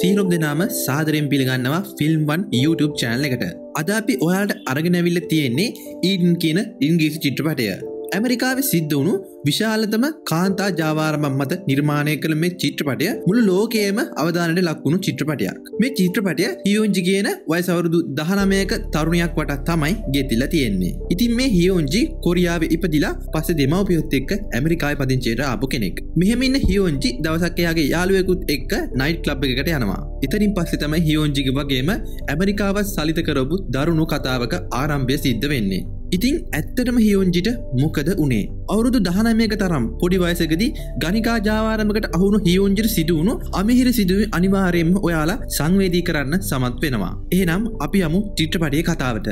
සීලොක් දෙනාම සාදරයෙන් පිළිගන්නවා ෆිල්ම්වන් YouTube චෑනල එකට. අද අපි ඔයාට අරගෙනැවිල්ල තියෙන්නේ ඊඩන් කියන ඉංග්‍රීසි චිත්‍රපටය. ඇමරිකාව සිද්ධ වුණු විශාලතම කාන්තා ජාවාරමම් මත නිර්මාණය කළ මේ චිත්‍රපටය මුළු ලෝකයේම අවධානට ලක්වුණු චිත්‍රපටයක්. මේ චිත්‍රපටය හියෝන්ජි කියන වයසවරුදු දහනමයක තරුණයක් වට තමයි ගෙතිල්ල තියෙන්නේ. ඉතින් මේ හියෝන්ජි කොරියාව ඉපදිලා පස දෙමවපියොත් එක්ක ඇමරිකායි පදිංචේට ආපු කෙනෙක්. මෙහෙමන්න හියෝන්ජි දවසක්කයාගේ යාළුවෙකුත් එක්ක නයිට් ලබ් එකට යනවා. ඉතරින් පස්සෙ තමයි හියෝන්ජිග වගේම ඇමරිකාවත් සලිත කරපු දරුණු කතාවක ආරම්භය සිද්ධ වෙන්නේ. ඉතිං ඇත්තටම හියෝන්ජිට මොකද උනේ අවුරුදු දහනමයක තරම් පොඩි වයසකදී ගනිකා ජාවාරමකට අහුණු හියෝන්ජිට සිදුවුණු අමිහිර සිදුව අනිවාරයෙන්ම ඔයාලා සංවේදී කරන්න සමත් වෙනවා. එහෙනම් අපි යමු චිත්‍රපටය කතාවට.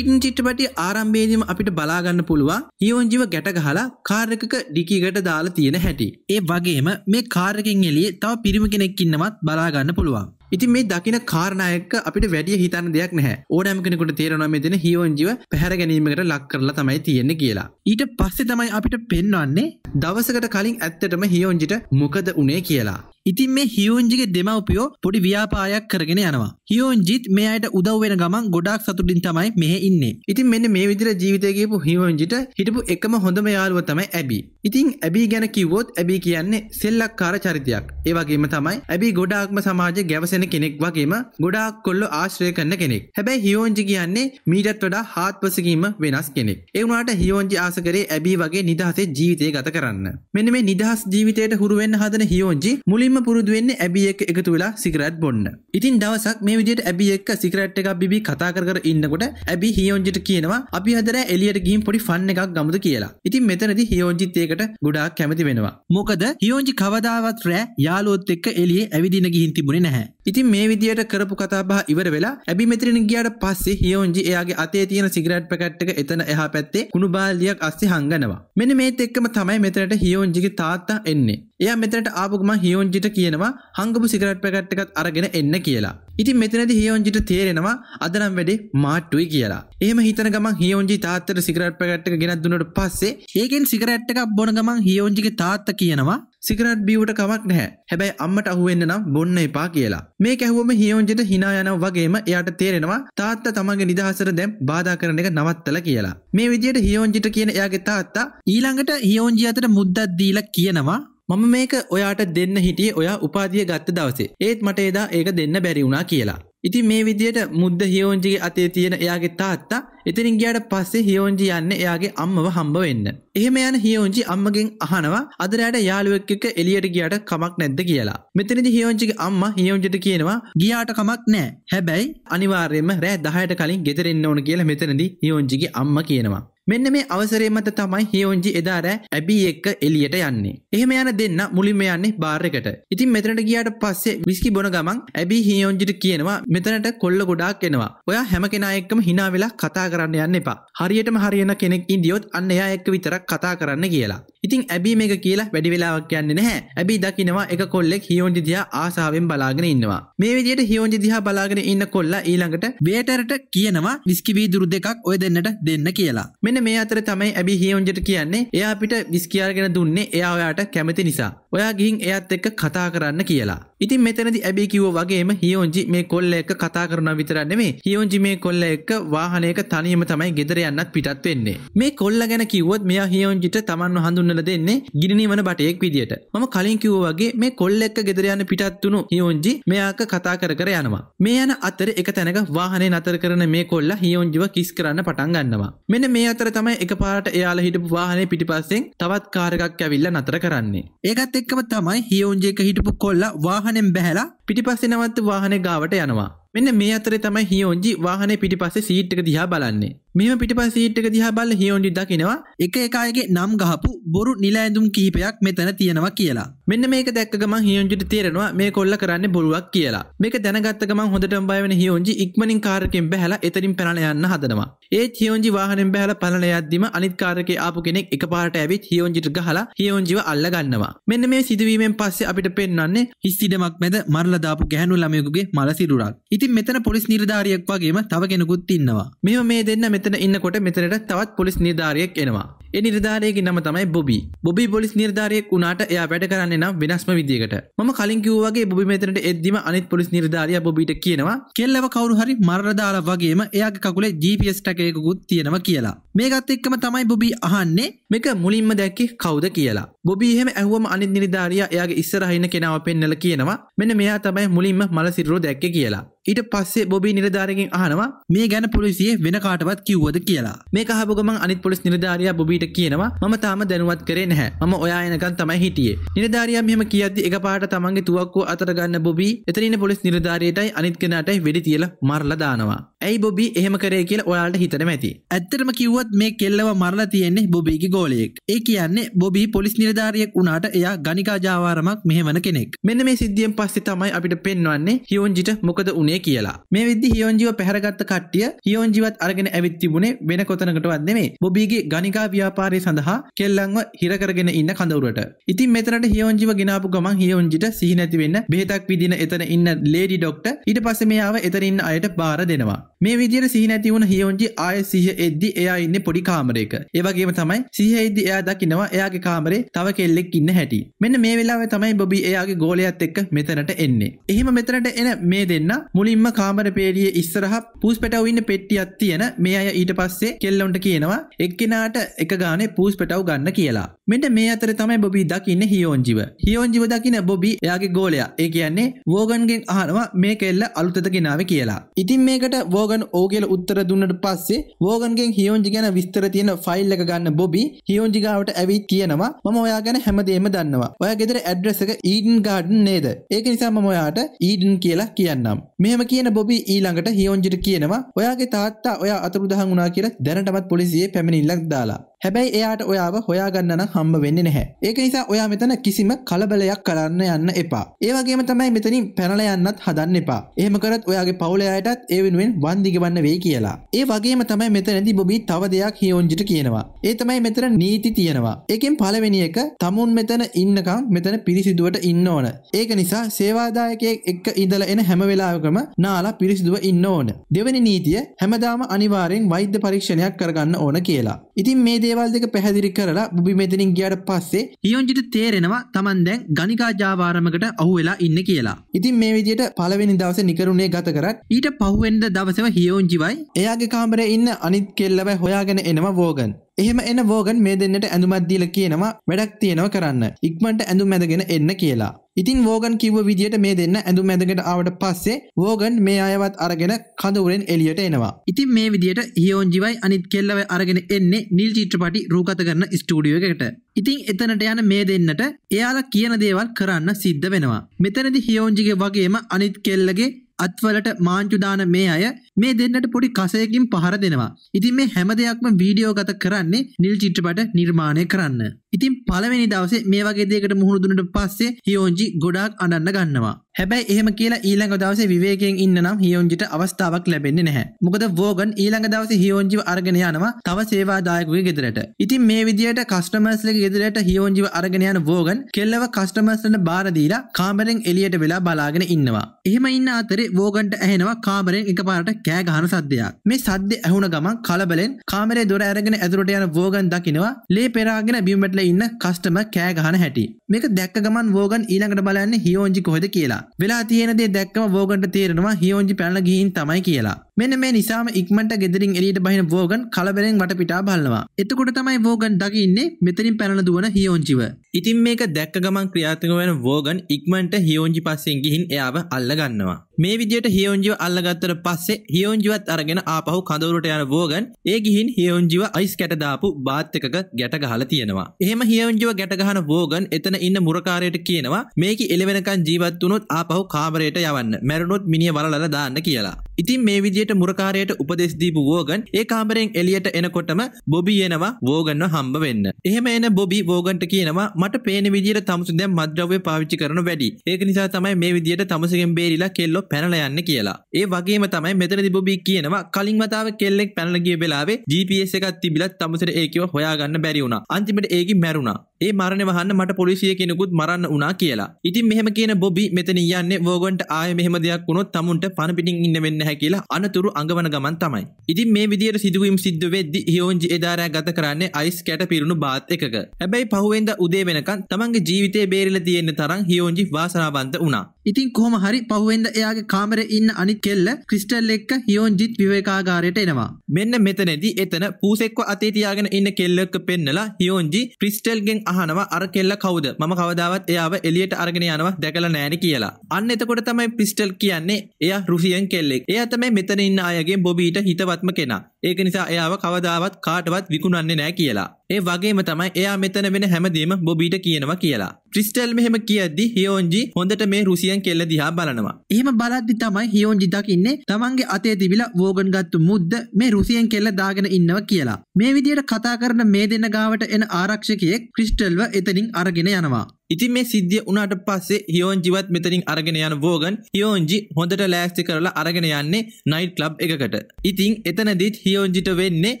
ඊටන් චිත්‍රපටි ආරම්භේදීම අපිට බලාගන්න පුළුවන් හියෝන්ජිව ගැට ගහලා කාර්යකක ඩිකිගට දාලා තියෙන හැටි. ඒ වගේම මේ කාර්යකින් එලිය තව පිරිමි කෙනෙක්කින්නවත් බලාගන්න පුළුවන්. ඉතින් මේ දකින කාරණයක අපිට වැඩිය හිතන්න දෙයක් නැහැ ඕනෑම කෙනෙකුට තේරෙනවා මෙතන හියෝන්ජිව පැහැර ගැනීමකට ලක් කරලා තමයි තියෙන්නේ කියලා. ඊට පස්සේ තමයි අපිට පෙන්වන්නේ දවසකට කලින් ඇත්තටම හියෝන්ජිට මොකද උනේ කියලා. ඉතින් මේ හියෝන්ජිගේ දෙමව්පියෝ පොඩි ව්‍යාපායක් කරගෙන යනවා. හියෝන්ජිත් මේ අයට උදව් වෙන ගමන් ගොඩාක් සතුටින් තමයි මෙහෙ ඉන්නේ. ඉතින් මෙන්න මේ විදිහට ජීවිතය ගියපු හියෝන්ජිට හිටපු එකම හොඳම යාළුවා තමයි ඇබි. ඉතින් ඇබි ගැන කිව්වොත් ඇබි කියන්නේ සෙල්ලක්කාර චරිතයක්. ඒ වගේම තමයි ඇබි ගොඩාක්ම සමාජයේ ගැවසෙන කෙනෙක් වගේම ගොඩාක් කොල්ලෝ ආශ්‍රය කරන කෙනෙක්. හැබැයි හියෝන්ජි කියන්නේ මීටත් වඩා හාත්පසකින්ම වෙනස් කෙනෙක්. ඒ වුණාට හියෝන්ජි ආස කරේ ඇබි වගේ නිදහසේ ජීවිතය ගත කරන්න. මෙන්න මේ නිදහස් ජීවිතයට හුරු වෙන්න හදන හියෝන්ජි මුලින්ම මුලින්ම පුරුදු වෙන්න ඇබි එක් එකතු වෙලා සිකරට් බොන්න ඉතින් දවසක් මේ විදියට ඇබි එක්ක සිකරට් එකක් බිබි කතා කර ඉන්නකොට ඇබි හියෝන්ජිට කියනවා අපි හදර එලියට ගිහින් පොඩි ෆන් එකක් ගමුද කියලා ඉතින් මෙතනදි හියෝන්ජිත් ඒකට ගොඩාක් කැමති වෙනවා මොකද හියෝන්ජි කවදාවත් රෑ යාළුවොත් එක්ක එළියේ ඇවිදින ගිහින් තිබුණේ නැහැ ඉතින් මේ විදියට කරපු කතාබහ ඉවර වෙලා ඇබි මෙතරින් ගියාට පස්සේ හියෝන්ජි එයාගේ අතේ තියෙන සිගරට් පැකට් එක එතන එහා පැත්තේ කුණු බාල්දියක් අස්සේ හංගනවා. මෙන්න මේත් එක්කම තමයි මෙතනට හියෝන්ජිගේ තාත්තා එන්නේ. එයා මෙතනට ආපු ගමන් හියෝන්ජිට කියනවා හංගපු සිගරට් පැකට් එකත් අරගෙන එන්න කියලා. ඉතින් මෙතනදි හියෝන්ජිට තේරෙනවා අද නම් වැඩේ මාට්ටුයි කියලා. එහෙම හිතන ගමන් හියෝන්ජි තාත්තට සිගරට් පැකට් එක ගෙනත් දුන්නට පස්සේ ඒකෙන් සිගරට් එකක් බොන ගමන් හියෝන්ජිගේ තාත්තා කියනවා සිගරට් බියවට කමක් නැහැ. හැබැයි අම්මට අහුවෙන්න නම් බොන්න එපා කියලා. මේ කැහුවම හියෝන්ජිට hina යනවා වගේම එයාට තේරෙනවා තාත්තා තමන්ගේ නිදහසට දැන් බාධා කරන එක නවත්තලා කියලා. මේ විදිහට හියෝන්ජිට කියන එයාගේ තාත්තා ඊළඟට හියෝන්ජි අතට මුද්දක් දීලා කියනවා මම මේක ඔයාට දෙන්න හිටිය ඔයා උපාදිය ගත්ත දවසේ ඒත් මට එදා ඒක දෙන්න බැරි වුණා කියලා. ඉතින් මේ විදියට මුද්ද හියෝන්ජිගේ අතේ තියෙන එයාගේ තාත්තා එතනින් ගියාට පස්සේ හියෝන්ජි යන්නේ එයාගේ අම්මව හම්බ වෙන්න. එහෙම යන හියෝන්ජි අම්මගෙන් අහනවා අද රැට යාළුවෙක් එක්ක එළියට ගියාට කමක් නැද්ද කියලා. මෙතනදි හියෝන්ජිගේ අම්මා හියෝන්ජිට කියනවා ගියාට කමක් නැහැ. හැබැයි අනිවාර්යයෙන්ම රෑ 10ට කලින් ගෙදර එන්න ඕන කියලා මෙතනදි හියෝන්ජිගේ අම්මා කියනවා. මෙන්න මේ අවසරය මත තමයි හියෝන්ජි එදාර ඇබී එක්ක එලියට යන්නේ. එහෙම යන දෙන්න මුලින්ම යන්නේ බාර් එකට. ඉතින් මෙතනට ගියාට පස්සේ විස්කි බොන ගමන් ඇබී හියෝන්ජිට කියනවා මෙතනට කොල්ල ගොඩාක් එනවා. ඔයා හැම කෙනා එක්කම hina වෙලා කතා කරන්න යන්න එපා. හරියටම හරියන කෙනෙක් ඉන්දියොත් අන්න එයා එක්ක විතරක් කතා කරන්න කියලා. ඉතින් ඇබී මේක කියලා වැඩි වෙලාවක් යන්නේ නැහැ. ඇබී දකිනවා එක කොල්ලෙක් හියෝන්ජි දිහා ආසාවෙන් බලාගෙන ඉන්නවා. මේ විදිහට හියෝන්ජි දිහා බලාගෙන ඉන්න කොල්ලා ඊළඟට වේටරට කියනවා විස්කි වීදුරු දෙකක් ඔය දෙන්නට දෙන්න කියලා. මෙන්න මේ අතර තමයි ඇබි හියෝන්ජට කියන්නේ එයා අපිට විස්කියාගෙන දුන්නේ එයා ඔයාට කැමති නිසා. ඔයා ගිහින් එයත් එක්ක කතා කරන්න කියලා. ඉතින් මෙතනදි ඇබි කිව්ව වගේම හියෝන්ජි මේ කොල්ල එක්ක කතා කරනවා විතරක් නෙමෙයි හියෝන්ජි මේ කොල්ල එක්ක වාහනයක තනියම තමයි ගෙදර යන්නත් පිටත් වෙන්නේ. මේ කොල්ල ගැන කිව්වොත් මෙයා හියෝන්ජිට තමන්ව හඳුන්වලා දෙන්නේ ගිනිනිවන බටයෙක් විදියට. මම කලින් කිව්වා වගේ මේ කොල්ල එක්ක ගෙදර යන්න පිටත් වුණු හියෝන්ජි මෙයාක කතා කර කර යනවා. මේ යන අතර එක තැනක වාහනේ නතර කරන මේ කොල්ල හියෝන්ජිව කිස් කරන්න පටන් ගන්නවා. මෙන්න මේ අතර තමයි එකපාරට එයාලා හිටපු වාහනේ පිටිපස්සෙන් තවත් කාර් එකක් ඇවිල්ලා නතර කරන්නේ. ඒකත් එක්කම තමයි හියෝන්ජේක හිටපු කොල්ලා වාහනෙන් බැහැලා පිටිපස්සේ නවත්තු වාහනේ ගාවට යනවා. මෙන්න මේ අතරේ තමයි හියෝන්ජි වාහනේ පිටිපස්සේ සීට් එක දිහා බලන්නේ. මෙම පිටිපස් සීට් එක දිහා බලලා හියෝන්ජි දකිනවා එක එක අයගේ නම් ගහපු බොරු නිල ඇඳුම් කිහිපයක් මෙතන තියෙනවා කියලා. මෙන්න මේක දැක්ක ගමන් හියෝන්ජිට තේරෙනවා මේ කොල්ල කරන්නේ බොරුවක් කියලා. මේක දැනගත්ත ගමන් හොඳටම බය වෙන හියෝන්ජි ඉක්මනින් කාර් එකෙන් බැහැලා එතනින් පැනලා යන්න හදනවා. ඒත් හියෝන්ජි වාහනෙන් බැහැලා පැනලා යද්දිම අනිත් කාර් එකේ ආපු කෙනෙක් එකපාරට ඇවිත් හියෝන්ජිට ගහලා හියෝන්ජිව අල්ල ගන්නවා. මෙන්න මේ සිදුවීමෙන් පස්සේ අපිට පෙන්වන්නේ හිස් ඉඩමක් මැද මරලා දාපු ගැහැණු ළමයෙකුගේ මල සිරුරක්. ඉතින් මෙතන පොලිස් නිලධාරියෙක් වගේම තව කෙනෙකුත් ඉන්නවා. මෙහෙම මේ දෙන්න මෙතන ඉන්නකොට මෙතනට තවත් පොලිස් නිලධාරියෙක් එනවා. ඒ නිර්ධාරයගේ නම තමයි බොබි බොබි පොලිස් නිර්ධාරයෙක් වුණට එයා වැඩ කරන්න නම් වෙනස්ම විදිකට ම කලින් කිව්වගේ බොබි මෙතනට එද්දිම අනිත් පොලිස් නිර්ධාරය බොබිට කියනවා කෙල්ලව කවරු හරි මරදාලා වගේම එයාගේ කකුලේ GPS ටකයකුත් තියෙනවා කියලා මේකත් එක්කම තමයි බොබි අහන්නේ. මේක මුලින්ම දැක්කේ කවුද කියලා. බොබි එහෙම ඇහුවම අනිත් නිර්ධාරිය එයාගේ ඉස්සරහින්න කෙනාව පෙන්නල කියනවා මෙන්න මෙයා තමයි මුලින්ම මල සිරුරෝ දැක්ක කියලා. ඊට පස්සේ බොබී නිලධාරකින් අහනවා මේ ගැන පොලිසිය වෙන කාටවත් කිව්වද කියලා? මේ හබගම අනිත් පොලිස් නිලධාරයා බොබීට කියනවා මම තාම දැනුවත් කරේ නැහැ. මම ඔයා එනකන් තමයි හිටියේ. නිලධාරයා මෙහෙම කියද්දි එකපාරට තමන්ගේ තුවක්කුව අතර ගන්න බොබී එතනින් පොලිස් නිලධාරියටයි අනිත් කෙනාටයි වෙඩි තියලා මරලා දානවා. ඇයි බොබී එහෙම කරේ කියලා ඔයාලට හිතන ඇති ඇත්තටම කිව්වත් මේ කෙල්ලව මරලා තියෙන්නේ බොබීගේ ගෝලයෙක්. ඒ කියන්නේ බොබී පොලිස් නිලධාරියෙක් වුණාට එයා ගනිකා ජාවාරමක් මෙහෙවන කෙනෙක්. මෙන්න මේ සිද්ධියෙන් පස්සේ තමයි අපිට පෙන්වන්නේ හියෝන්ජිට මොකද උනේ තිබුණේ කියලා. මේ විදි හියෝන්ජිව පැහරගත්ත කට්ටිය හියෝන්ජිවත් අරගෙන ඇවිත් තිබුණේ වෙන කොතනකටවත් නෙමේ බොබීගේ ගනිකා ව්‍යාපාරය සඳහා කෙල්ලංව හිරකරගෙන ඉන්න කඳවුරට. ඉතින් මෙතනට හියෝන්ජිව ගෙනාපු ගමන් හියෝන්ජිට සිහිනැති වෙන්න බෙහෙතක් විදින එතන ඉන්න ලේඩි ඩොක්ට ඊට පස්ස මෙයාව එතරඉන්න අයට බාර දෙනවා. මේ විදියට සිහිනැති වුණ හියෝන්ජි ආය සිහ එද්දි එයා ඉන්න පොඩි කාමරයක. ඒවගේම තමයි සිහයිද්දි එයා දකිනවා එයාගේ කාමරේ තව කෙල්ලෙක් ඉන්න හැටි. මෙන්න මේ වෙලාව තමයි බොබී එයාගේ ගෝලයත් එක්ක මෙතනට එන්නේ. එහෙම මෙතනට එන මේ දෙන්න මුල මුලින්ම කාමර පේඩිය ඉස්සරහ පූස් පෙටව් ඉන්න පෙට්ටියක් තියෙන මේ අය ඊට පස්සේ කෙල්ලොන්ට කියනවා එක්කෙනාට එක ගානේ පූස් පෙටව් ගන්න කියලා. මෙට මේ අතර තමයි බොබී දකින්න හියෝන්ජිව. හියෝන්ජිව දකින බොබි එයාගේ ගෝලයා. ඒ කියන්නේ වෝගන්ගෙන් අහනවා මේ කෙල්ල අලුතත ගෙනාව කියලා. ඉතින් මේකට වෝගන් ඕගේල උත්තර දුන්නට පස්සේ වෝගන්ගෙන් හියෝන්ජි ගැන විස්තර තියෙන ෆයිල් එක ගන්න බොබි හියෝන්ජිගාවට ඇවිත් කියනවා මම ඔයා ගැන හැමදේම දන්නවා. ඔය ගෙදර ඇඩ්‍රෙස් එක ඊඩන් ගාඩන් නේද? ඒක නිසා මම ඔයාට ඊඩන් කියලා කියන්නම්. මෙ මෙහෙම කියන බොබි ඊළඟට හියෝන්ජිට කියනවා ඔයාගේ තාත්තා ඔය අතුරුදහන් වුණා කියලා දැනටමත් පොලිසියේ පැමිණිල්ලක් දාලා. හැබැයි එයාට ඔයාව හොයාගන්නන හම්බ වෙන්න නැහැ. ඒක නිසා ඔයා මෙතන කිසිම කලබලයක් කරන්න යන්න එපා. ඒවගේම තමයි මෙතනින් පැනල යන්නත් හදන්න එපා. එහෙම කරත් ඔයාගේ පවුලයටත් ඒ වෙනුවෙන් වන්දිගවන්න වේ කියලා. ඒ වගේම තමයි මෙතනදි බොබී තව දෙයක් හියෝන්ජිට කියනවා. ඒ තමයි මෙතන නීති තියෙනවා. ඒකෙන් පළවෙනි එක තමුන් මෙතන ඉන්නකම් මෙතන පිරිසිදුවට ඉන්න ඕන. ඒක නිසා සේවාදායකයෙක් එක්ක ඉඳල එන හැම වෙලාවකම නාලා පිරිසිදුව ඉන්න ඕන. දෙවනි නීතිය හැමදාම අනිවාරයෙන් වෛද්‍ය පරීක්ෂණයක් කරගන්න ඕන කියලා. ඉතින් මේ දේවල් දෙක පැහැදිලි කරලා බුබි මෙතනින් ගියට පස්සේ හියොන්ජිට තේරෙනවා තමන් දැන් ගනිකා ජාවාරමකට අහු වෙලා ඉන්න කියලා. ඉතින් මේ විදියට පළවෙනි දවසේ නිකරුණේ ගත කරත් ඊට පහුවෙන්ද දවසම හියෝන්ජිවයි එයාගේ කාමරේ ඉන්න අනිත් කෙල්ලව හොයාගෙන එනවා වෝගන්. එහෙම එන වෝගන් මේ දෙන්නට ඇඳුමත් දීලා කියනවා වැඩක් තියෙනවා කරන්න. ඉක්මනට ඇඳුම් ඇඳගෙන එන්න කියලා. ඉතින් වෝගන් කිව්ව විදියට මේ දෙන්න ඇඳුම් ඇඳගෙන ආවට පස්සේ වෝගන් මේ අයවත් අරගෙන කඳවුරෙන් එළියට එනවා. ඉතින් මේ විදියට හියෝන්ජිවයි අනිත් කෙල්ලව අරගෙන එන්නේ නිල් චිත්‍රපටි රූගත කරන ස්ටූඩියෝ එකකට. ඉතින් එතනට යන මේ දෙන්නට එයාලා කියන දේවල් කරන්න සිද්ධ වෙනවා. මෙතනදි හියෝන්ජිගේ වගේම අනිත් කෙල්ලගේ අත්වලට මාංචුදාන මේ අය මේ දෙන්නට පොඩි කසයකින් පහර දෙනවා. ඉතින් මේ හැම දෙයක්ම වීඩියෝ ගත කරන්නේ නිල් චිත්‍රපට නිර්මාණය කරන්න. ඉතින් පළවෙනි දවසේ මේ වගේ දෙයකට මුහුණ දුන්නට පස්සේ හියෝන්ජි ගොඩාක් අඬන්න ගන්නවා. හැබැයි එහෙම කියලා ඊළඟ දවසේ විවේකයෙන් ඉන්න නම් හියෝන්ජිට අවස්ථාවක් ලැබෙන්නේ නැහැ. මොකද වෝගන් ඊළඟ දවසේ හියෝන්ජිව අරගෙන යනවා තව සේවාදායකයෙකුගේ ගෙදරට. ඉතින් මේ විදියට කස්ටමර්ස්ලගේ ගෙදරට හියෝන්ජිව අරගෙන යන වෝගන් කෙල්ලව කස්ටමර්ස්ලට බාර දීලා කාමරෙන් එළියට වෙලා බලාගෙන ඉන්නවා. එහෙම ඉන්න අතරේ වෝගන්ට ඇහෙනවා කාමරෙන් එකපාරට කෑ ගහන සද්දයක්. මේ සද්දේ ඇහුණ ගමන් කලබලෙන් කාමරේ දොර අරගෙන ඇතුළට යන වෝගන් දකිනවා ලේ පෙරාගෙන බිම් වැටලා ඉන්න කස්ටමර් කෑ ගහන හැටි. මේක දැක්ක ගමන් වෝගන් ඊළඟට බලන්නේ හියෝන්ජි කොහෙද කියලා. වෙලා තියෙන දේ දැක්කම වෝගන්ට තේරෙනවා හියෝන්ජි පැනලා ගිහින් තමයි කියලා. මෙන්න මේ නිසාම ඉක්මනට ගෙදරින් එළියට බහින වෝගන් කලබලෙන් වටපිටා බලනවා. එතකොට තමයි වෝගන් දකින්නේ මෙතනින් පැනලා දුවන හියෝන්ජිව. ඉතින් මේක දැක්ක ගමන් ක්‍රියාත්මක වෙන වෝගන් ඉක්මනට හියෝන්ජි පස්සෙන් ගිහින් එයාව අල්ල ගන්නවා. මේ විදියට හියෝන්ජිව අල්ලගත්තට පස්සේ හියෝන්ජිවත් අරගෙන ආපහු කඳවුරට යන වෝගන් ඒ ගිහින් හියෝන්ජිව අයිස් කැට දාපු බාත් එකක ගැට ගහලා තියෙනවා. එහෙම හියෝන්ජිව ගැට ගහන වෝගන් එතන ඉන්න මුරකාරයට කියනවා මේක එළවෙනකන් ජීවත් වුණොත් ආපහු කාමරයට යවන්න. මැරුණොත් මිනිහ වලලලා දාන්න කියලා. ඉතින් මේ විදියට මුරකාරයට උපදෙස් දීපු වෝගන් ඒ කාමරෙන් එළියට එනකොටම බොබි එනවා වෝගන්ව හම්බ වෙන්න. එහෙම එන බොබි වෝගන්ට කියනවා මට පේන විදියට තමුසු දැන් මද්ද්‍රව්‍ය පාවිච්චි කරන වැඩි. ඒක නිසා තමයි මේ විදියට තමුසෙන් බේරිලා කෙල්ලෝ පැනලා යන්නේ කියලා. ඒ වගේම තමයි මෙතනදී බොබි කියනවා කලින් වතාව කෙල්ලෙක් පැනලා ගිය වෙලාවේ GPS එකක් තිබිලත් තමුසෙට ඒකව හොයාගන්න බැරි වුණා. අන්තිමට ඒකි මැරුණා. ඒ මරණ වහන්න මට පොලිසිය කෙනෙකුත් මරන්න උනා කියලා. ඉතින් මෙහෙම කියන බොබි මෙතන යන්නේ වෝගන්ට ආය මෙහෙම දෙයක් වුණොත් තමුන්ට පණ පිටින් ඉන්න වෙන්න හැ කියලා අනතුරු අඟවන ගමන් තමයි. ඉතින් මේ විදියට සිදුවීම් සිද්ධ වෙද්දි හියෝන්ජි එදාරෑ ගත කරන්නේ අයිස් කැට පිරුණු බාත් එකක. හැබැයි පහුවෙන්ද උදේ වෙනකන් තමන්ගේ ජීවිතය බේරිලා තියෙන තරම් හියෝන්ජි වාසනාවන්ත වුණා. ඉතින් කොහොම හරි පහුවෙන්ද එයාගේ කාමරේ ඉන්න අනිත් කෙල්ල ක්‍රිස්ටල් එක්ක හියෝන්ජිත් විවේකාගාරයට එනවා. මෙන්න මෙතනදී එතන පූසෙක්ව අතේ තියාගෙන ඉන්න කෙල්ලෙක්ව පෙන්නලා හියෝන්ජි ක්‍රිස්ටල්ගෙන් අහනවා අර කෙල්ල කවුද? මම කවදාවත් එයාව එළියට අරගෙන යනවා දැකලා නෑනේ කියලා. අන්න එතකොට තමයි ක්‍රිස්ටල් කියන්නේ එයා රුසියන් කෙල්ලෙක්. එයා තමයි මෙතන ඉන්න අයගෙන් බොබීට හිතවත්ම කෙනා. ඒක නිසා එයාව කවදාවත් කාටවත් විකුණන්නේ නෑ කියලා. ඒ වගේම තමයි එයා මෙතන වෙන හැමදේම බොබීට කියනවා කියලා. ක්‍රිස්ටල් මෙහෙම කියද්දි හියෝන්ජි හොඳට මේ රුසියන් කෙල්ල දිහා බලනවා. එහෙම බලද්දි තමයි හියෝන්ජි දකින්නේ තමන්ගේ අතේ තිබිලා වෝගන් ගත්තු මුද්ද මේ රුසියන් කෙල්ල දාගෙන ඉන්නවා කියලා. මේ විදියට කතා කරන මේ දෙන්න ගාවට එන ආරක්ෂකයෙක් ක්‍රිස්ටල්ව එතනින් අරගෙන යනවා. ඉතින් මේ සිද්ධිය උනාට පස්සේ හියෝන්ජිවත් මෙතනින් අරගෙන යන වෝගන් හියෝන්ජි හොඳට ලෑස්ති කරලා අරගෙන යන්නේ නයිට් ක්ලබ් එකකට. ඉතින් එතනදිත් හියෝන්ජිට වෙන්නේ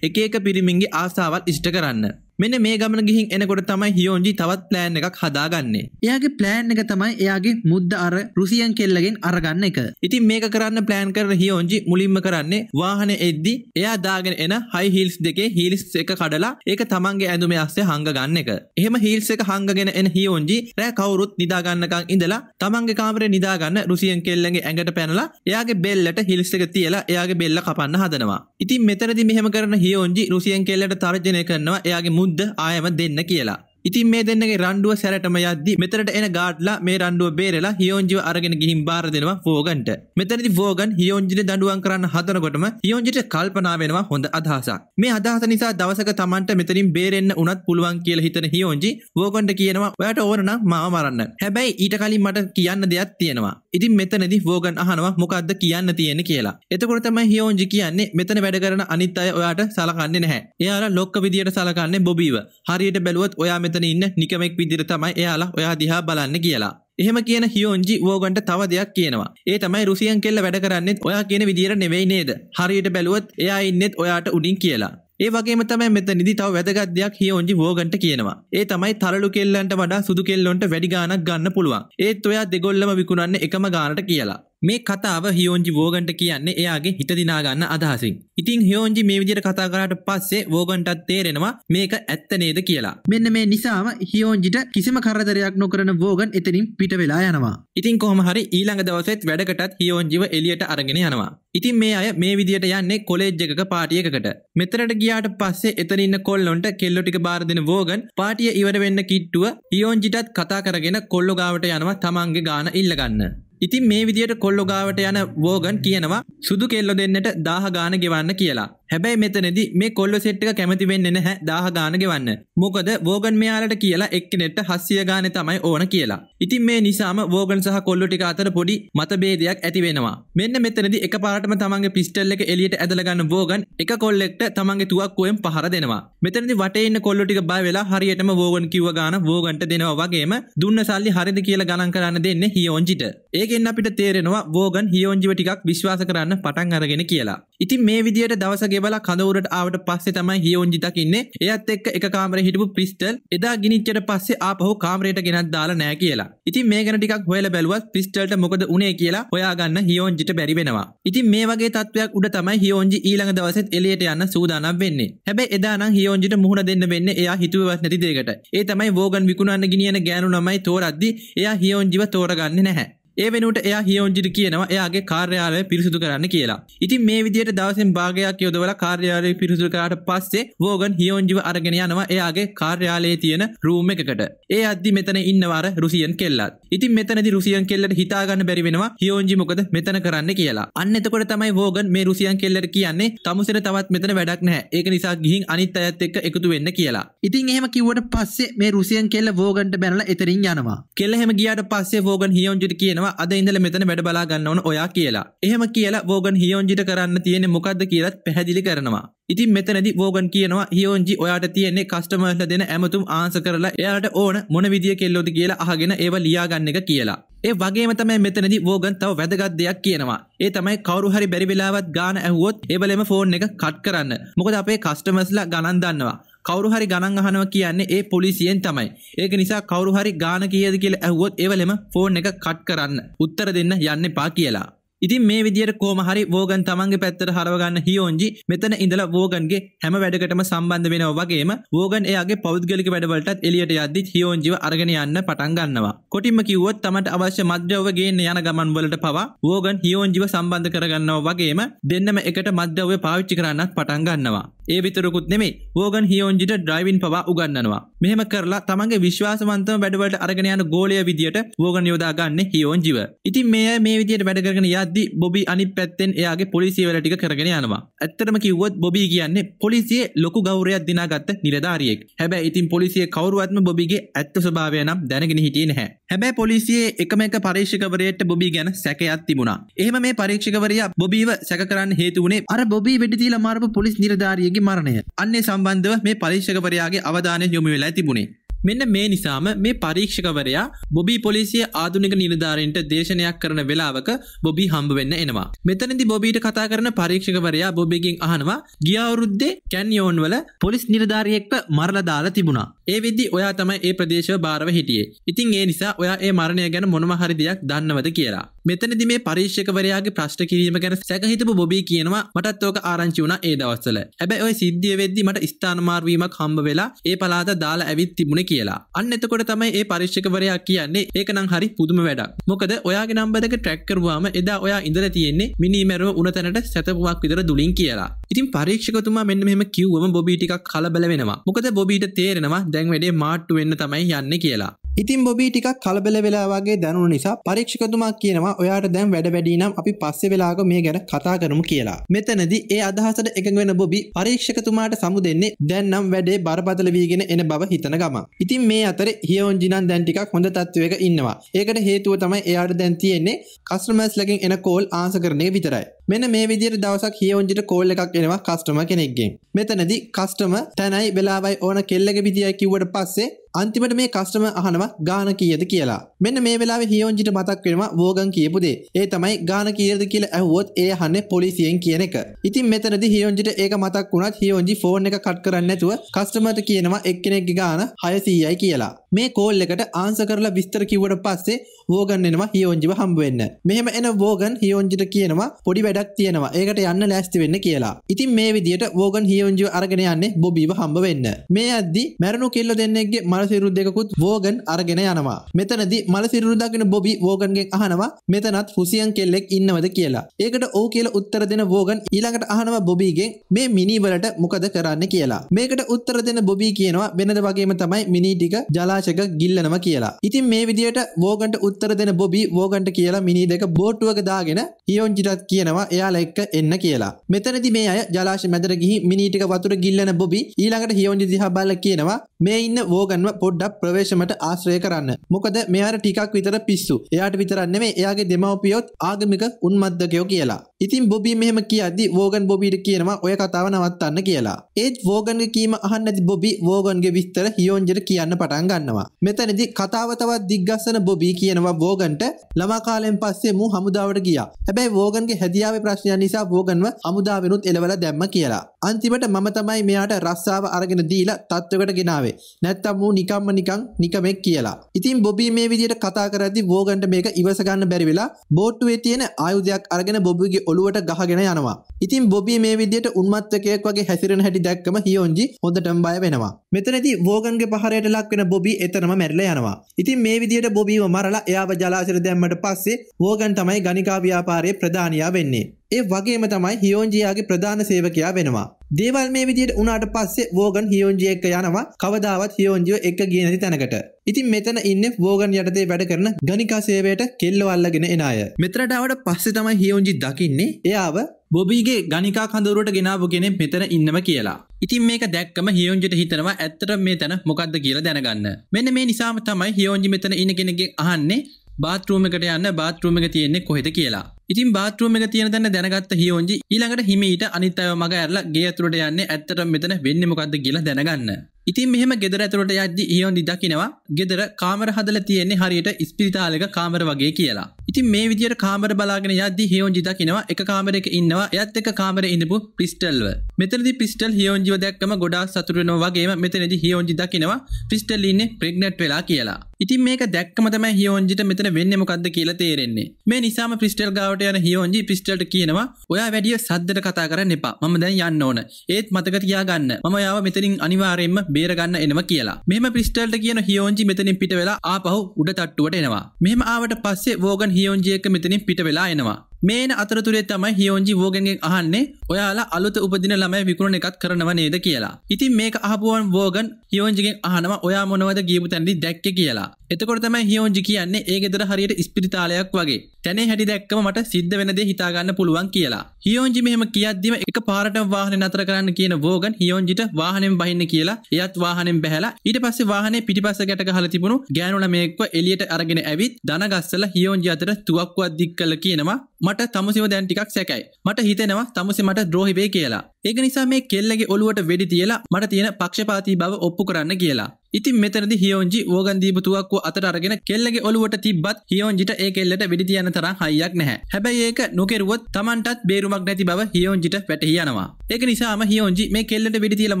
එක එක පිරිමින්ගේ ආසාවල් ඉෂ්ට කරන්න. මෙන්න මේ ගමන ගිහින් එනකොට තමයි හියෝන්ජි තවත් ප්ලෑන් එකක් හදාගන්නේ. එයාගේ ප්ලෑන් එක තමයි එයාගේ මුද්ද අර රුසියන් කෙල්ලගෙන් අරගන්න එක. ඉතින් මේක කරන්න ප්ලෑන් කරන හියෝන්ජි මුලින්ම කරන්නේ වාහනේ එද්දි එයා දාගෙන එන හයි හීල්ස් දෙකේ හීල්ස් එක කඩලා ඒක තමන්ගේ ඇඳුමේ අස්සේ හංග ගන්න එක. එහෙම හීල්ස් එක හංගගෙන එන හියෝන්ජි රෑ කවුරුත් නිදා ගන්නකන් ඉඳලා තමන්ගේ කාමරේ නිදා ගන්න රුසියන් කෙල්ලගේ ඇඟට පැනලා එයාගේ බෙල්ලට හිල්ස් එක තියලා එයාගේ බෙල්ල කපන්න හදනවා. ඉතින් මෙතනදි මෙහෙම කරන හියෝන්ජි රුසියන් කෙල්ලට තර්ජනය කරනවා එයාගේ මුද්ද ආයම දෙන්න කියලා. ඉතින් මේ දෙන්නගේ රණ්ඩුව සැරටම යද්දි මෙතනට එන ගාඩ්ලා මේ රණ්ඩුව බේරලා හියෝන්ජිව අරගෙන ගිහින් බාර දෙනවා ෆෝගන්ට. මෙතනදි ෆෝගන් හියෝන්ජිට දඬුවම් කරන්න හදනකොටම හියෝන්ජිට කල්පනා වෙනවා හොඳ අදහසක්. මේ අදහස නිසා දවසක Tamanට මෙතනින් බේරෙන්න උනත් පුළුවන් කියලා හිතන හියෝන්ජි ෆෝගන්ට කියනවා ඔයාට ඕන නම් මාව මරන්න. හැබැයි ඊට කලින් මට කියන්න දෙයක් තියෙනවා. ඉතින් මෙතනදි ෆෝගන් අහනවා මොකද්ද කියන්න තියෙන්නේ කියලා. එතකොට තමයි හියෝන්ජි කියන්නේ මෙතන වැඩ කරන අනිත් අය ඔයාට සලකන්නේ නැහැ. එයාලා ලොක්ක විදියට සලකන්නේ බොබීව. හරියට බැලුවොත් ඔයා මෙතන ඉන්න නිකමෙක් විදිර තමයි එයාලා ඔයා දිහා බලන්න කියලා. එහෙම කියන හියෝන්ජි වෝගන්ට තව දෙයක් කියනවා. ඒ තමයි රුසියන් කෙල්ල වැඩ කරන්නෙත් ඔයා කියන විදියට නෙවෙයි නේද? හරියට බැලුවොත් එයා ඉන්නෙත් ඔයාට උඩින් කියලා. ඒ වගේම තමයි මෙතනදි තව වැදගත් දෙයක් හියෝන්ජි වෝගන්ට කියනවා. ඒ තමයි තරලු කෙල්ලන්ට වඩා සුදු කෙල්ලොන්ට වැඩි ගාණක් ගන්න පුළුවන්. ඒත් ඔයා දෙගොල්ලම විකුණන්නේ එකම ගාණට කියලා. මේ කතාව හියෝන්ජි වෝගන්ට කියන්නේ එයාගේ හිත දිනාගන්න අදහසින්. ඉතින් හියෝන්ජි මේ විදිහට කතා කරාට පස්සේ වෝගන්ටත් තේරෙනවා මේක ඇත්ත නේද කියලා. මෙන්න මේ නිසාම හියෝන්ජිට කිසිම කරදරයක් නොකරන වෝගන් එතනින් පිට වෙලා යනවා. ඉතින් කොහොම හරි ඊළඟ දවසෙත් වැඩකටත් හියෝන්ජිව එළියට අරගෙන යනවා. ඉතින් මේ අය මේ විදියට යන්නේ කොලේජ් එකක පාටිය එකකට. මෙතනට ගියාට පස්සේ එතන ඉන්න කොල්ලොන්ට කෙල්ලෝ ටික බාර දෙන වෝගන් පාටිය ඉවර වෙන්න කිට්ටුව හියෝන්ජිටත් කතා කරගෙන කොල්ලෝ ගාවට යනවා තමන්ගේ ගාන ඉල්ලගන්න. ඉතින් මේ විදියට කොල්ලො ගාවට යන වෝගන් කියනවා සුදු කෙල්ලො දෙන්නට දාහ ගාන ගෙවන්න කියලා. හැබැයි මෙතනදි මේ කොල්ල සෙට්ක කැමති වෙන්න නැහැ දාහ ගාන ගෙවන්න. මොකද වෝගන් මෙයාලට කියලා එක්කනෙට හස්සිය ගාන තමයි ඕන කියලා. ඉතින් මේ නිසාම වෝගන් සහ කොල්ලො ටික අතර පොඩි මතභේදයක් ඇති වෙනවා. මෙන්න මෙතනදි එකපාරටම තමන්ගේ පිස්ටල් එක එළියට ඇදලා ගන්න වෝගන් එක කොල්ලෙක්ට තමන්ගේ තුවක්කුවෙන් පහර දෙනවා. මෙතනදි වටේ ඉන්න කොල්ලො ටික බය වෙලා හරියටම වෝගන් කිව්ව ගාන වෝගන්ට දෙනවා වගේම දුන්න සල්ලි හරිද කියලා ගණන් කරන්න දෙන්නේ හියෝන්ජිට. ඒකෙන් අපිට තේරෙනවා වෝගන් හියෝන්ජිව ටිකක් විශ්වාස කරන්න පටන් අරගෙන කියලා. ඉතින් මේ විදියට දවස ගෙවලා කඳවුරට ආවට පස්සේ තමයි හියෝන්ජි දකින්නේ එයත් එක්ක එක කාමරේ හිටපු ක්‍රිස්ටල් එදා ගිනිච්චට පස්සේ ආපහු කාමරයට ගෙනත් දාලා නෑ කියලා. ඉතින් මේ ගැන ටිකක් හොයලා බැලුවත් ක්‍රිස්ටල්ට මොකද උනේ කියලා හොයාගන්න හියෝන්ජිට බැරි වෙනවා. ඉතින් මේ වගේ තත්වයක් උඩ තමයි හියෝන්ජි ඊළඟ දවසෙත් එළියට යන්න සූදානම් වෙන්නේ. හැබැයි එදා නම් හියෝන්ජිට මුහුණ දෙන්න වෙන්නේ එයා හිතුවවත් නැති දෙයකට. ඒ තමයි වෝගන් විකුණන්න ගිනියන ගෑනු ළමයි තෝරද්දි එයා හියෝන්ජිව තෝරගන්නේ නැහැ. ඒ වෙනුවට එයා හියෝන්ජිට කියනවා එයාගේ කාර්යාලය පිරිසුදු කරන්න කියලා. ඉතින් මේ විදිහට දවසෙන් භාගයක් යොදවලා කාර්යාලය පිරිසුදු කරාට පස්සේ වෝගන් හියෝන්ජිව අරගෙන යනවා එයාගේ කාර්යාලයේ තියෙන රූම් එකකට. ඒ අද්දි මෙතන ඉන්නවාර රුසියන් කෙල්ලත්. ඉතින් මෙතනදි රුසියන් කෙල්ලට හිතාගන්න බැරි වෙනවා හියෝන්ජි මොකද මෙතන කරන්න කියලා. අන්න එතකොට තමයි වෝගන් මේ රුසියන් කෙල්ලට කියන්නේ තමුසෙට තවත් මෙතන වැඩක් නැහැ. ඒක නිසා ගිහින් අනිත් අයත් එක්ක එකතු වෙන්න කියලා. ඉතින් එහෙම කිව්වට පස්සේ මේ රුසියන් කෙල්ල වෝගන්ට බැනලා එතනින් යනවා. කෙල්ල එහෙම ගියාට පස්සේ වෝගන් හියෝන්ජිට කියනවා අද ඉඳල මෙතන වැඩ බලා ගන්න ඕන ඔයා කියලා. එහෙම කියලා වෝගන් හියෝන්ජිට කරන්න තියෙන මොකක්ද කියලත් පැහැදිලි කරනවා. ඉතින් මෙතනදි වෝගන් කියනවා හියෝන්ජි ඔයාට තියෙන්නේ කස්ටමර්ල දෙන ඇමතුම් ආන්ස කරලා එයාට ඕන මොන විදිිය කෙල්ලොද කියලා අහගෙන ඒව ලියාගන්න එක කියලා. ඒ වගේම තමයි මෙතනදි වෝගන් තව වැදගත් දෙයක් කියනවා. ඒ තමයි කවරු හරි බැරි වෙලාවත් ගාන ඇහුවොත් ඒබලෙම ෆෝන් එක කට් කරන්න. මොකද අපේ කස්ටමස්ලා ගණන් දන්නවා. කවරු හරි ගණන් අහනව කියන්නේ ඒ පොලිසියෙන් තමයි. ඒක නිසා කවරු හරි ගාන කියද කියලා ඇහුවොත් ඒවලෙම ෆෝන් එක කට් කරන්න. උත්තර දෙන්න යන්න එපා කියලා. ඉතින් මේ විදියට කෝම හරි වෝගන් තමන්ගේ පැත්තට හරවගන්න හියෝන්ජි මෙතන ඉඳලා වෝගන්ගේ හැම වැඩකටම සම්බන්ධ වෙනවා වගේම වෝගන් එයාගේ පෞද්ගලික වැඩවලටත් එළියට යද්දි හියෝන්ජිව අරගෙන යන්න පටන් ගන්නවා. කොටින්ම කිව්වොත් තමන්ට අවශ්‍ය මද්ද්‍රව්‍ය ගේන්න යන ගමන් වලට පවා වෝගන් හියෝන්ජිව සම්බන්ධ කරගන්නවා වගේම දෙන්නම එකට මද්ද්‍රව්‍ය පාවිච්චි කරන්නත් පටන් ගන්නවා. ඒ විතරකුත් නෙමේ වෝගන් හියෝන්ජිට ඩ්‍රයිවින් පවා උගන්නනවා. මෙහෙම කරලා තමන්ගේ විශ්වාසවන්තම වැඩවලට අරගෙන යන ගෝලය විදියට වෝගන් යොදා ගන්න හියෝන්ජිව. ඉතින් මේ මේ විදියට වැඩ කරගෙන යද්දි බොබි අනි පැත්තෙන් එයාගේ පොලිසිය වල ටික කරගෙන යනවා. ඇත්තටම කිව්වොත් බොබී කියන්නේ පොලිසියේ ලොකු ගෞරවයක් දිනාගත්ත නිලධාරියෙක්. හැබැයි ඉතින් පොලිසියේ කවුරුවත්ම බොබිගේ ඇත්ත ස්වභාවය නම් දැනගෙන හිටියේ නැහැ. හැබැයි පොලිසියේ එකම එක පරීක්ෂකවරයෙක්ට බොබී ගැන සැකයක් තිබුණා. එහෙම මේ පරීක්ෂකවරයා බොබීව සැක කරන්න හේතු වුණේ අර බොබී වෙඩි තියලා මාරපු පොලිස් නිලධාරියෙක්ගේ මරණය. අන්නේ සම්බන්ධව මේ පරීක්ෂකවරයාගේ අවධානය යොමු වෙලා තිබුණේ. මෙන්න මේ නිසාම මේ පරීක්ෂකවරයා බොබී පොලිසිය ආදුනික නිලධාරෙන්ට දේශනයක් කරන වෙලාවක බොබී හම්බ වෙන්න එනවා. මෙතනදි බොබීට කතා කරන පරීක්ෂකවරයා බොබිගෙන් අහනවා ගියවුරුද්දේ කැන්යෝන් වල පොලිස් නිලධාරියෙක්ව මරලා දාලා තිබුණා. ඒ වෙද්දි ඔයා තමයි ඒ ප්‍රදේශව භාරව හිටියේ. ඉතින් ඒ නිසා ඔයා ඒ මරණය ගැන මොනම හරි දෙයක් දන්නවද කියලා. මෙතනදි මේ පරීක්ෂකවරයාගේ ප්‍රශ්න කිරීම ගැන සැකහිතපු බොබී කියනවා මටත් ඕක ආරංචි වුණා ඒ දවස්වල. හැබැයි ওই සිද්ධිය වෙද්දි මට ස්ථාන මාර්වීමක් හම්බ වෙලා ඒ පළාත දාලා ඇවිත් තිබුණේ කියලා. අන්න එතකොට තමයි ඒ පරීක්ෂකවරයා කියන්නේ ඒක නම් හරි පුදුම වැඩක්. මොකද ඔයාගේ නම්බර් එක ට්‍රැක් කරුවාම එදා ඔයා ඉඳලා තියෙන්නේ මිනිමැරුව උණ තැනට සැතපුවක් විතර දුලින් කියලා. ඉතින් පරීක්ෂකතුමා මෙන්න මෙහෙම කිව්වම බොබී ටිකක් කලබල වෙනවා. මොකද බොබීට තේරෙනවා දැන් වැඩේ මාට්ටු වෙන්න තමයි යන්නේ කියලා. ඉතින් බොබී ටිකක් කලබල වෙලා වගේ දැනුණු නිසා පරීක්ෂකතුමා කියනවා ඔයාට දැන් වැඩ වැඩි නම් අපි පස්සේ වෙලාවක මේ ගැන කතා කරමු කියලා. මෙතනදී ඒ අදහසට එකඟ වෙන බොබි පරීක්ෂකතුමාට සමු දෙන්නේ දැන් නම් වැඩේ බරපතල වීගෙන එන බව හිතන ගමන්. ඉතින් මේ අතරේ හියෝන්ජි නම් දැන් ටිකක් හොඳ තත්ත්වයක ඉන්නවා. ඒකට හේතුව තමයි එයාට දැන් තියෙන්නේ කස්ටමර්ස්ලගෙන් එන කෝල් ආන්සර් කරන එක විතරයි. මෙන්න මේ විදිහට දවසක් හියෝන්ජිට කෝල් එකක් එනවා කස්ටමර් කෙනෙක්ගෙන්. මෙතනදී කස්ටමර් තැනයි වෙලාවයි ඕන කෙල්ලගේ විදියයි කිව්වට පස්සේ අන්තිමට මේ කස්ටම අහනවා ගාන කියද කියලා. මෙන්න මේ වෙලාවේ හියෝන්ජිට මතක් වෙනවා වෝගන් කියපු දේ. ඒ තමයි ගාන කීයද කියලා ඇහුවොත් ඒ අහන්නේ පොලිසියෙන් කියන එක. ඉතින් මෙතනදී හියෝන්ජිට ඒක මතක් වුණත් හියෝන්ජි ෆෝන් එක කට් කරන්නේ නැතුව කස්ටමර්ට කියනවා එක්කෙනෙක්ගේ ගාන 600යි කියලා. මේ කෝල් එකට ආන්සර් කරලා විස්තර කිව්වට පස්සේ වෝගන් එනවා හියෝන්ජිව හම්බ වෙන්න. මෙහෙම එන වෝගන් හියෝන්ජිට කියනවා පොඩි වැඩක් තියෙනවා. ඒකට යන්න ලෑස්ති වෙන්න කියලා. ඉතින් මේ විදියට වෝගන් හියෝන්ජිව අරගෙන යන්නේ බොබීව හම්බ වෙන්න. මේ අද්දි මැරුණු කෙල්ල දෙන්නෙක්ගේ මලසිරු දෙකකුත් වෝගන් අරගෙන යනවා. මෙතනදී මලසිරු දකින බොබි වෝගන්ගෙන් අහනවා මෙතනත් හුසියන් කෙල්ලෙක් ඉන්නවද කියලා. ඒකට ඔව් කියලා උත්තර දෙන වෝගන් ඊළඟට අහනවා බොබීගෙන් මේ මිනි වලට මොකද කරන්න කියලා. මේකට උත්තර දෙන බොබී කියනවා වෙනද වගේම තමයි මිනි ටික ජලාශයක ගිල්ලනවා කියලා. ඉතින් මේ විදියට වෝගන්ට උත්තර දෙන බොබි වෝගන්ට කියලා මිනි දෙක බෝට්ටුවක දාගෙන හියොන්ජිටත් කියනවා එයාලා එක්ක එන්න කියලා. මෙතනදී මේ අය ජලාශ මැදට ගිහින් මිනි ටික වතුර ගිල්ලන බොබි ඊළඟට හියොන්ජි දිහා බලලා කියනවා මේ ඉන්න වෝගන්ව පොඩ්ඩක් ප්‍රවේශමට ආශ්‍රය කරන්න. මොකද මෙයාට ටිකක් විතර පිස්සු. එයාට විතරක් නෙමෙයි එයාගේ දෙමව්පියොත් ආගමික උන්මත්තකයෝ කියලා. ඉතින් බොබි මෙහෙම කියද්දි වෝගන් බොබීට කියනවා ඔය කතාව නවත්තන්න කියලා. ඒත් වෝගන්ගේ කීම අහන්න නැති බොබි වෝගන්ගේ විස්තර හියොන්ජිට කියන්න පටන් ගන්නවා. මෙතනදී කතාව තවත් දිග්ගස්සන බොබි කියනවා වෝගන්ට ළමා කාලෙන් පස්සේ මූ හමුදාවට ගියා. හැබැයි වෝගන්ගේ හැදියාවේ ප්‍රශ්නයන් නිසා වෝගන්ව හමුදාවෙනුත් එලවලා දැම්ම කියලා. අන්තිමට මම තමයි මෙයාට රස්සාව අරගෙන දීලා තත්ත්වයකට ගෙනාවේ. නැත්තම් මූ නිකම්ම නිකන් නිකමෙක් කියලා. ඉතින් බොබී මේ විදිහට කතා කරද්දි වෝගන්ට මේක ඉවස ගන්න බැරි වෙලා බෝට්ටුවේ තියෙන ආයුධයක් අරගෙන බොබීගේ ඔළුවට ගහගෙන යනවා. ඉතින් බොබී මේ විදිහට උන්මත්තකයෙක් වගේ හැසිරෙන හැටි දැක්කම හියොන්ජි හොඳටම බය වෙනවා. මෙතනදී වෝගන්ගේ පහරයට ලක් වෙන බොබී එතනම මැරිලා යනවා. ඉතින් මේ විදිහට බොබීව මරලා එයාව ජලාශයට දැම්මට පස්සේ වෝගන් තමයි ගණිකා ව්‍යාපාරයේ ප්‍රධානියා වෙන්නේ. ඒ වගේම තමයි හියෝන්ජියාගේ ප්‍රධාන සේවකයා වෙනවා. දේවල් මේ විදිහට උනාට පස්සේ වෝගන් හියෝන්ජි එක්ක යනවා කවදාවත් හියෝන්ජිව එක්ක ගියේ නැති තැනකට. ඉතින් මෙතන ඉන්නේ වෝගන් යටතේ වැඩ කරන ගණිකා සේවයට කෙල්ලව අල්ලගෙන එන අය. මෙතනට ආවට පස්සේ තමයි හියෝන්ජි දකින්නේ එයාව බොබීගේ ගනිකා කඳවුරට ගෙනාව කෙනෙක් මෙතන ඉන්නව කියලා. ඉතින් මේක දැක්කම හියෝන්ජිට හිතනවා ඇත්තට මේ තැන මොකද්ද කියලා දැනගන්න. මෙන්න මේ නිසාම තමයි හියෝන්ජි මෙතන ඉන්න කෙනෙක්ගෙන් අහන්නේ බාත්රූම් එකට යන්න බාත්රූම් එක තියෙන්නේ කොහෙද කියලා. ඉතින් බාත්රූම් එක තියෙන තැන දැනගත්ත හියෝන්ජි ඊළඟට හිමීට අනිත් අයව මග ඇරලා ගේ ඇතුළට යන්නේ ඇත්තටම මෙතන වෙන්නේ මොකද්ද කියලා දැනගන්න. ඉතින් මෙහෙම ගෙදර ඇතුළට යද්දි හියොන්දි දකිනවා ගෙදර කාමර හදලා තියෙන්නේ හරියට ඉස්පිරිතාලයක කාමර වගේ කියලා. ඉතින් මේ විදියට කාමර බලාගෙන යද්දි හියොන්ජි දකිනවා එක කාමරයක ඉන්නවා එයත් එක්ක කාමරේ ඉඳපු ක්‍රිස්ටල්ව. මෙතනදී ක්‍රිස්ටල් හියොන්ජිව දැක්කම ගොඩාක් සතුටු වෙනවා වගේම මෙතනදී හියොන්ජි දකිනවා ක්‍රිස්ටල් ඉන්නේ ප්‍රෙග්නන්ට් වෙලා කියලා. ඉතින් මේක දැක්කම තමයි හියෝන්ජිට මෙතන වෙන්නේ මොකද්ද කියලා තේරෙන්නේ. මේ නිසාම ක්‍රිස්ටල් ගාවට යන හියෝන්ජි ක්‍රිස්ටල්ට කියනවා ඔයා වැඩිය සද්දට කතා කරන්න එපා. මම දැන් යන්න ඕන. ඒත් මතක තියාගන්න. මම යාව මෙතනින් අනිවාර්යයෙන්ම බේරගන්න එනවා කියලා. මෙහෙම ක්‍රිස්ටල්ට කියන හියෝන්ජි මෙතනින් පිට වෙලා ආපහු උඩ තට්ටුවට එනවා. මෙහෙම ආවට පස්සේ වෝගන් හියෝන්ජි එක්ක මෙතනින් පිට වෙලා එනවා. මේන අතරතුරේ තමයි හියෝන්ජි වෝගෙන්ගෙන් අහන්නේ ඔයාලා අලුත උපදින ළමයි විකුණන එකත් කරනව නේද කියලා. ඉතින් මේක අහපුවන් වෝගන් හියෝන්ජිගෙන් අහනවා ඔයා මොනවද ගියපු තැනදී දැක්කේ කියලා. එතකොට තමයි හියෝන්ජි කියන්නේ ඒ ගෙදර හරියට ස්පිරිතාලයක් වගේ. තැනේ හැටි දැක්කම මට සිද්ධ වෙන දේ හිතා ගන්න පුළුවන් කියලා. හියෝන්ජි මෙහෙම කියද්දිම එක පාරටම වාහනේ නතර කරන්න කියන වෝගන් හියෝන්ජිට වාහනෙන් බහින්න කියලා එයත් වාහනෙන් බැහැලා ඊට පස්සේ වාහනේ පිටිපස්ස ගැට ගහලා තිබුණු ගෑනු ළමයෙක්ව එළියට අරගෙන ඇවිත් දන ගස්සලා හියෝන්ජි අතර තුවක්කුවක් දික් කළා කියනවා මට තමුසිව දැන් ටිකක් සැකයි. මට හිතෙනවා තමුසි මට ද්‍රෝහි වේ කියලා. ඒක නිසා මේ කෙල්ලගේ ඔළුවට වෙඩි තියලා මට තියෙන පක්ෂපාතී බව ඔප්පු කරන්න කියලා. ඉතින් මෙතනදි හියෝන්ජි ඕගන් දීපු තුවක්කුව අතට අරගෙන කෙල්ලගේ ඔළුවට තිබ්බත් හියෝන්ජිට ඒ කෙල්ලට වෙඩි තියන්න තරම් හයියක් නැහැ. හැබැයි ඒක නොකෙරුවොත් Tamanටත් බේරුමක් නැති බව හියෝන්ජිට වැටහි යනවා. ඒක නිසාම හියෝන්ජි මේ කෙල්ලට වෙඩි තියලා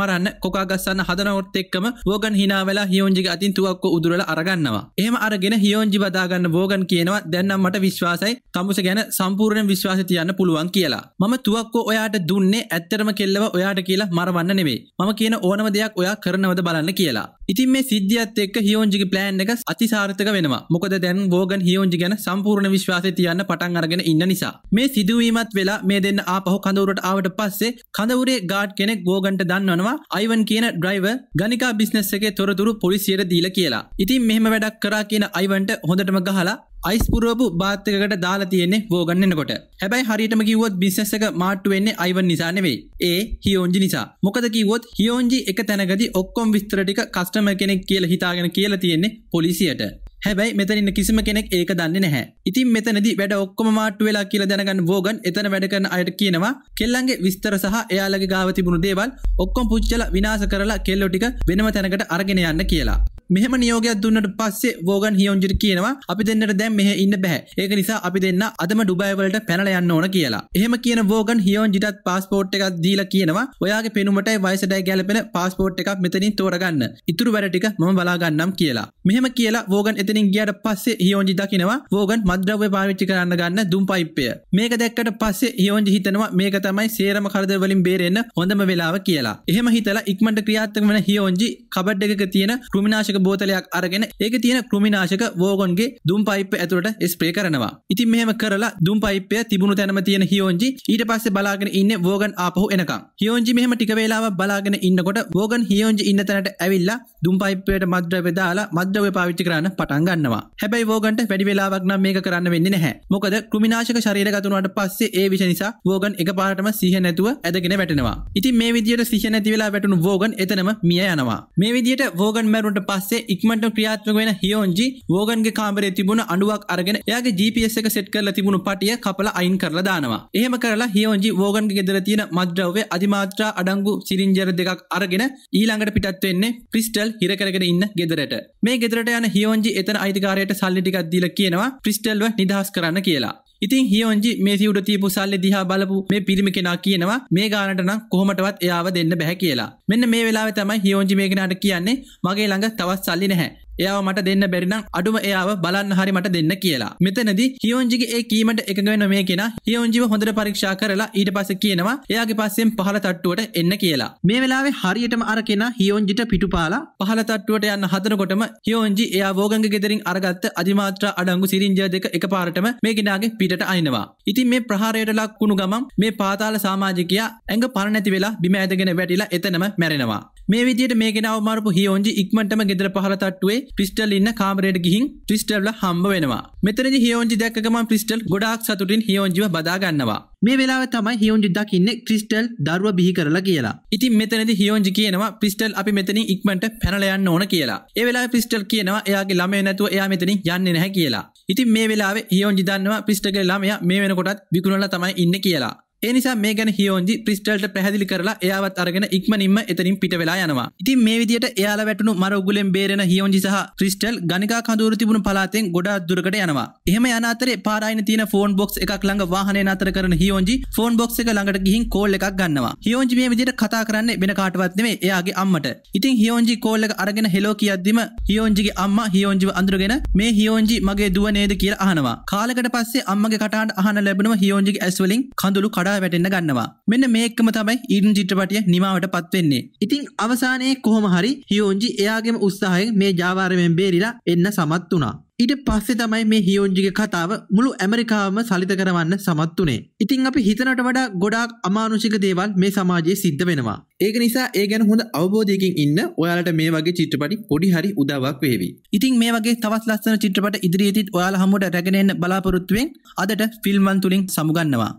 මරන්න කොකා ගස්සන්න හදනවත් එක්කම වෝගන් hina වෙලා හියෝන්ජිගේ අතින් තුවක්කුව උදුරලා අරගන්නවා. එහෙම අරගෙන හියෝන්ජි බදාගන්න වෝගන් කියනවා දැන් නම් මට විශ්වාසයි තමුස ගැන සම්පූර්ණ විශ්වාසය තියන්න පුළුවන් කියලා. මම තුවක්කුව ඔයාට දුන්නේ ඇත්තටම කෙල්ලව ඔයාට කියලා මරවන්න නෙමෙයි. මම කියන ඕනම දෙයක් ඔයා කරනවද බලන්න කියලා. ඉතින් මේ සිද්ධියත් එක්ක හියෝන්ජිගේ ප්ලෑන් එක අතිසාර්ථක වෙනවා. මොකද දැන් වෝගන් හියෝන්ජි ගැන සම්පූර්ණ විශ්වාසය තියන්න පටන් අරගෙන ඉන්න නිසා. මේ සිදුවීමත් වෙලා මේ දෙන්න ආපහු කඳවුරට ආවට පස්සේ කඳවුරේ ගාඩ් කෙනෙක් වෝගන්ට දන්වනවා අයිවන් කියන ඩ්‍රයිවර් ගනිකා බිස්නස් එකේ තොරතුරු පොලිසියට දීලා කියලා. ඉතින් මෙහෙම වැඩක් කරා කියන අයිවන්ට හොඳටම ගහලා අයිස්පුරපු බාත්තකට දාලා තියෙන්නේ වෝගන්නකොට හැබැයි හරිටම කිවොත් බිස්සක මාට්ටු වෙන්නේ අයිවන් නිසා නෙවෙයි ඒ හියෝන්ජි නිසා මොකද කිවොත් හියෝන්ජි එක තැනකදි ඔක්කොම් විස්තරටික කස්ටම කෙනෙක් කියල හිතාගෙන කියලා තියෙන්නේ පොලිසියට. හැබැයි මෙතනන්න කිසිම කෙනෙක් ඒක දන්න නැහැ. ඉතින් මෙතනදි වැඩ ඔක්කොම මාට්ටු වෙලා කියල දැනගන්න වෝගන් එතන වැඩ කරන අයට කියනවා කෙල්ලන්ගේ විස්තර සහ එයාලගේ ගාව තිබුණු දේවල් ඔක්කොම් පුච්චල විනාස කරලා කෙල්ලොටික වෙනම තැනකට අරගෙන යන්න කියලා. මෙහම නියෝගයක් දුන්නට පස්සේ වෝගන් හියෝන්ජිට කියනවා අපි දෙන්නට දැම් මෙහ ඉන්න බැහැ. ඒක නිසා අපි දෙන්න අදම ඩුබයිවලට පැනල යන්න ඕන කියලා. එහෙම කියන වෝගන් හියෝන්ජිටත් පාස්පෝට් එකක් දීලා කියනවා ඔයාගේ පෙනුමට වයිසටයි ගැලපෙන පාස්පෝට් එකක් මෙතනින් තෝරගන්න. ඉතුරු වැඩටික ම බලාගන්නම් කියලා. මෙහම කියලා වෝගන් එතනින් ගියට පස්සේ හියෝන්ජි දකිනවා වෝගන් මද්‍රව්‍ය පාවිච්චි කරන්න ගන්න දුම් පයිප්පය. මේක දැක්කට පස්සේ හියෝන්ජි හිතනවා මේක තමයි සේරම කරදර වලින් බේරෙන්න හොඳම වෙලාව කියලා. එහෙම හිතලා ඉක්මට ක්‍රියාත්මක වෙන හියෝන්ජි කබඩ් එකක තියෙන කෘමිනාශක බෝතලයක් අරගෙන ඒක තියෙන කෘමිනාශක වෝගොන්ගේ දුම් පයිප් ඇතුළට ස්ප්‍රේ කරනවා. ඉතින් මෙහෙම කරලා දුම් පයිපය තිබුණු තැනම තියෙන හියෝන්ජි ඊට පස්සේ බලාගෙන ඉන්න වෝගන් ආපහු එනකම්. හියෝන්ජි මෙහෙම ටික වේලාවක් බලාගෙන ඉන්නකොට වෝගන් හියෝන්ජි ඉන්න තැනට ඇවිල්ලා දුම් පයිප්පයට මද්‍රව්‍ය දාලා මද්‍රව්‍ය පාවිච්චි කරන්න පටන් ගන්නවා. හැබැයි වෝගන්ට වැඩි වෙලාවක් නම් මේක කරන්න වෙන්නේ නැහැ. මොකද කෘමිනාශක ශරීරගත වුණාට පස්සේ ඒ විෂ නිසා වෝගන් එකපාරටම සිහිය නැතුව ඇදගෙන වැටෙනවා. ඉතින් මේ විදියට සිහිය නැති වෙලා වැටුණු වෝගන් එතනම මිය යනවා. මේ විදියට වෝගන් මැරුණට පස්සේ පස්සේ ඉක්මට ක්‍රියාත්මක වෙන හියෝන්ජි වෝගන්ගේ කාමරේ තිබුණ අඩුවක් අරගෙන එයාගේ GPS එක සෙට් කරලා තිබුණු පටිය කපලා අයින් කරලා දානවා. එහෙම කරලා හියෝන්ජි වෝගන්ගේ ගෙදර තියෙන මත්ද්‍රව්‍ය අධිමාත්‍රා අඩංගු සිරින්ජර් දෙකක් අරගෙන ඊළඟට පිටත් වෙන්නේ ක්‍රිස්ටල් හිර කරගෙන ඉන්න ගෙදරට. මේ ගෙදරට යන හියෝන්ජි එතන අයිතිකාරයට සල්ලි ටිකක් දීලා කියනවා ක්‍රිස්ටල්ව නිදහස් කරන්න කියලා. ඉතින් හියෝන්ජි මේ සිවුට තියපු සල්ලි දිහා බලපු මේ පිරිමි කෙනා කියනවා මේ ගානට නම් කොහොමටවත් එයාව දෙන්න බැහැ කියලා. මෙන්න මේ වෙලාවේ තමයි හියෝන්ජි මේ කෙනාට කියන්නේ මගේ ළඟ තවත් සල්ලි නැහැ. එයාව මට දෙන්න බැරිනම් අඩුම එයාව බලන්න හරි මට දෙන්න කියලා. මෙතනදි හියෝන්ජිගේ ඒ කීමට එකඟ වෙන මේ කෙනා හියෝන්ජිව හොඳට පරීක්ෂා කරලා ඊට පස්සේ කියනවා එයාගේ පස්සෙන් පහළ තට්ටුවට එන්න කියලා. මේ වෙලාවේ හරියටම අර කෙනා හියෝන්ජිට පිටුපාලා පහළ තට්ටුවට යන්න හදනකොටම හියෝන්ජි එයා වෝගන්ගේ ගෙදරින් අරගත්ත අධිමාත්‍රා අඩංගු සිරින්ජ දෙක එකපාරටම මේ කෙනාගේ පිටට අයිනවා. ඉතින් මේ ප්‍රහාරයට ලක් වුණු ගමන් මේ පාතාල සමාජිකයා ඇඟ පණ නැති වෙලා බිම ඇදගෙන වැටිලා එතනම මැරෙනවා. මේ විදියට මේ කෙනාව මරපු හියෝන්ජි ඉක්මනටම ගෙදර පහළ තට්ටුවේ ක්‍රිස්ටල් ඉන්න කාමරයට ගිහින් ක්‍රිස්ටල්ල හම්බ වෙනවා. මෙතනදි හියෝන්ජි දැක්ක ගමන් ක්‍රිස්ටල් ගොඩාක් සතුටින් හියෝන්ජිව බදා ගන්නවා. මේ වෙලාව තමයි හියෝන්ජි දකින්නේ ක්‍රිස්ටල් දරුව බිහි කරලා කියලා. ඉතින් මෙතනදි හියෝන්ජි කියනවා ක්‍රිස්ටල් අපි මෙතනින් ඉක්මනට පැනලා යන්න ඕන කියලා. ඒ වෙලාවේ ක්‍රිස්ටල් කියනවා එයාගේ ළමයා නැතුව එයා මෙතනින් යන්නේ නැහැ කියලා. ඉතින් මේ වෙලාවේ හියෝන්ජි දන්නවා ක්‍රිස්ටල්ගේ ළමයා මේ වෙනකොටත් විකුණලා තමයි ඉන්නේ කියලා. එනිසා මේ ගැන හියෝන්ජි ප්‍රිස්ටල්ට පැහදිලි කරලා එයාවත් අරගෙන ඉක්මනින්ම එතනින් පිට වෙලා යනවා. ඉතින් මේ විදියට එයාලා වැටුණු මර උගුලෙන් බේරෙන හියෝන්ජි සහ ක්‍රිස්ටල් ගණිකා කඳවුරු තිබුණු පළාතෙන් ගොඩාක් දුරකට යනවා. එහෙම යන අතරේ පාරායින තියෙන ෆෝන් බොක්ස් එකක් ළඟ වාහනේ නතර කරන හියෝන්ජි ෆෝන් බොක්ස් එක ළඟට ගිහින් කෝල් එකක් ගන්නවා. හියෝන්ජි මේ විදියට කතා කරන්නේ වෙන කාටවත් නෙමෙයි එයාගේ අම්මට. ඉතින් හියෝන්ජි කෝල් එක අරගෙන හෙලෝ කියද්දිම හියෝන්ජිගේ අම්මා හියෝන්ජිව අඳුරගෙන මේ හියෝන්ජි මගේ දුව නේද කියලා අහනවා. කාලෙකට පස්සේ අම්මගේ කටහඬ අහන්න ලැබෙනවා හියෝන්ජිගේ ඇස් වලින් කඳුළු කඩා වැටෙන්න ගන්නවා. මෙන්න මේකම තමයි ඊඩන් චිත්‍රපටිය නිමාවට පත්වෙන්නේ. ඉතින් අවසානයේ කොහොම හරි හියෝන්ජි එයාගේම උත්සාහයෙන් මේ ජාවාරමෙන් බේරිලා එන්න සමත් වුණා. ඊට පස්සේ තමයි මේ හියෝන්ජිගේ කතාව මුළු ඇමරිකාවම සලිත කරවන්න සමත් වනේ. ඉතින් අපි හිතනට වඩා ගොඩාක් අමානුෂික දේවල් මේ සමාජයේ සිද්ධ වෙනවා. ඒක නිසා ඒ ගැන හොඳ අවබෝධයකින් ඉන්න ඔයාලට මේ වගේ චිත්‍රපටි පොඩි හරි උදවක් වේවි. ඉතින් මේ වගේ තවත් ලස්සන චිත්‍රපට ඉදිරියේදීත් ඔයාලා හමුවට රැගෙන එන්න බලාපොරොත්තු වෙමින් අදට ෆිල්ම් වන් තුලින් සමුගන්නවා.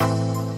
you